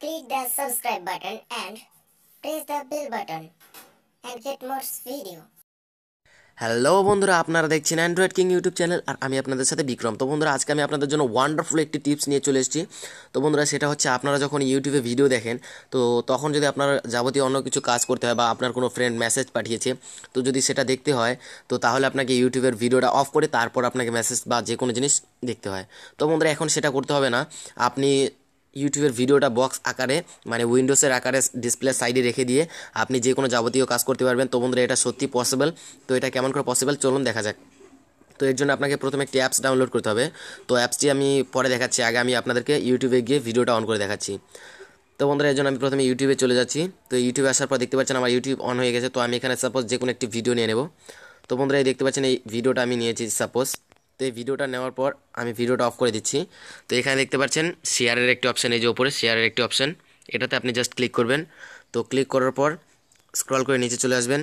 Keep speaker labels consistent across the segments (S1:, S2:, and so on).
S1: click the subscribe button and press the bell button and get more video.
S2: Hello বন্ধুরা, আপনারা দেখছেন Android king YouTube channel আর আমি আপনাদের সাথে বিক্রম। তো বন্ধুরা, আজকে আমি আপনাদের জন্য ওয়ান্ডারফুল একটি টিপস নিয়ে চলে এসেছি। তো বন্ধুরা, সেটা হচ্ছে আপনারা যখন ইউটিউবে ভিডিও দেখেন, তো তখন যদি আপনার যাবতীয় অন্য কিছু কাজ করতে হয় বা আপনার কোনো ফ্রেন্ড মেসেজ পাঠিয়েছে, তো যদি সেটা দেখতে হয়, তো তাহলে আপনাকে ইউটিউবের ভিডিওটা অফ করে তারপর আপনাকে মেসেজ বা যে কোনো জিনিস দেখতে হয়। তো বন্ধুরা, এখন সেটা করতে হবে না। আপনি ইউটিউবের ভিডিওটা বক্স আকারে মানে উইন্ডোজের আকারে ডিসপ্লে সাইডে রেখে দিয়ে আপনি যে কোনো যাবতীয় কাজ করতে পারবেন। তো বন্ধুরা, এটা সত্যি পসিবল তো এটা কেমন করে পসিবল চলুন দেখা যাক। তো এর জন্য আপনাকে প্রথমে একটি অ্যাপস ডাউনলোড করতে হবে। তো অ্যাপসটি আমি পরে দেখাচ্ছি। আগে আমি আপনাদেরকে ইউটিউবে গিয়ে ভিডিওটা অন করে দেখাচ্ছি। তো বন্ধুরা, এর জন্য আমি প্রথমে ইউটিউবে চলে যাচ্ছি। তো ইউটিউবে আসার পর দেখতে পাচ্ছেন আমার ইউটিউব অন হয়ে গেছে। তো আমি এখানে সাপোজ যে কোনো একটি ভিডিও নিয়ে নেব। তো বন্ধুরা, এই দেখতে পাচ্ছেন এই ভিডিওটা আমি নিয়েছি সাপোজ তো এই ভিডিওটা নেওয়ার পর আমি ভিডিওটা অফ করে দিচ্ছি। তো এখানে দেখতে পাচ্ছেন শেয়ারের একটি অপশান এই যে ওপরে শেয়ারের একটি অপশান এটাতে আপনি জাস্ট ক্লিক করবেন। তো ক্লিক করার পর স্ক্রল করে নিচে চলে আসবেন।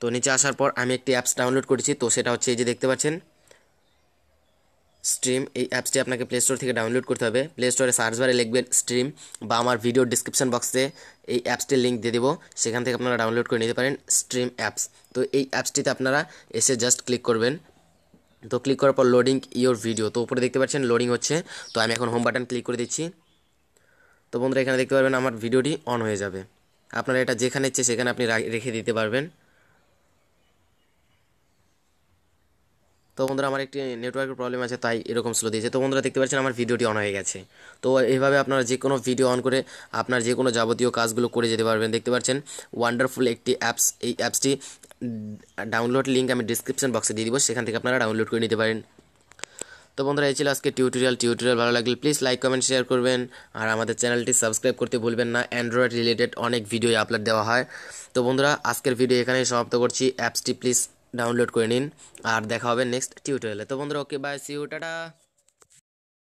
S2: তো নিচে আসার পর আমি একটি অ্যাপস ডাউনলোড করেছি। তো সেটা হচ্ছে এই যে দেখতে পাচ্ছেন স্ট্রিম এই অ্যাপসটি আপনাকে প্লে স্টোর থেকে ডাউনলোড করতে হবে। প্লে স্টোরে সার্চ বারে লিখবেন স্ট্রিম বা আমার ভিডিও ডিসক্রিপশন বক্সে এই অ্যাপসটির লিঙ্ক দিয়ে দেবো। সেখান থেকে আপনারা ডাউনলোড করে নিতে পারেন স্ট্রিম অ্যাপস তো এই অ্যাপসটিতে আপনারা এসে জাস্ট ক্লিক করবেন। তো ক্লিক করার পর লোডিং ইয়োর ভিডিও তো উপরে দেখতে পাচ্ছেন লোডিং হচ্ছে। তো আমি এখন হোম বাটন ক্লিক করে দিচ্ছি। তো বন্ধুরা, এখানে দেখতে পারবেন আমার ভিডিওটি অন হয়ে যাবে। আপনারা এটা যেখানে ইচ্ছে সেখানে আপনি রেখে দিতে পারবেন। তো বন্ধুরা আমার একটি নেটওয়ার্কের প্রবলেম আছে, তাই এরকম স্লো দিয়েছে। তো বন্ধুরা দেখতে পাচ্ছেন আমার ভিডিওটি অন হয়ে গেছে। তো এইভাবে আপনারা যে কোনো ভিডিও অন করে আপনার যে কোনো যাবতীয় কাজগুলো করে যেতে পারবেন। দেখতে পাচ্ছেন ওয়ান্ডারফুল একটি অ্যাপস এই অ্যাপসটি ডাউনলোড লিঙ্ক আমি ডিসক্রিপশন বক্সে দিয়ে দিব। সেখান থেকে আপনারা ডাউনলোড করে নিতে পারেন। তো বন্ধুরা, এই ছিল আজকে টিউটোরিয়াল টিউটোরিয়াল ভালো লাগলে প্লিজ লাইক কমেন্ট শেয়ার করবেন। আর আমাদের চ্যানেলটি সাবস্ক্রাইব করতে ভুলবেন না। অ্যান্ড্রয়েড রিলেটেড অনেক ভিডিও আপলোড দেওয়া হয়। তো বন্ধুরা, আজকের ভিডিও এখানেই সমাপ্ত করছি। অ্যাপসটি প্লিজ ডাউনলোড করে নিন। আর দেখা হবে নেক্সট টিউটোরিয়ালে তো বন্ধুরা ওকে বাই সিউ টাটা।